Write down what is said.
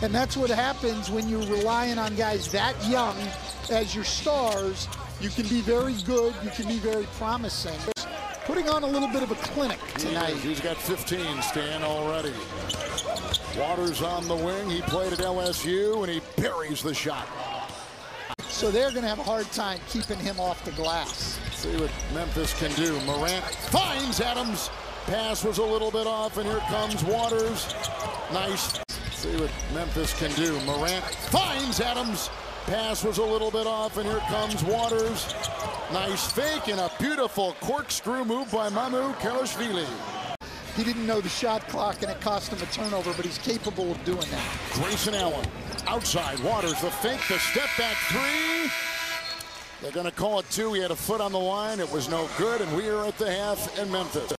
And that's what happens when you're relying on guys that young as your stars. You can be very good. You can be very promising. Putting on a little bit of a clinic tonight. He He's got 15, Stan, already. Waters on the wing. He played at LSU, and he buries the shot. So they're going to have a hard time keeping him off the glass. See what Memphis can do. Morant finds Adams. Pass was a little bit off, and here comes Waters. Nice. See what Memphis can do. Morant finds Adams. Pass was a little bit off, and here comes Waters. Nice fake and a beautiful corkscrew move by Mamukelashvili. He didn't know the shot clock, and it cost him a turnover, but he's capable of doing that. Grayson Allen outside. Waters the fake, the step back three. They're going to call it two. He had a foot on the line. It was no good, and we are at the half in Memphis.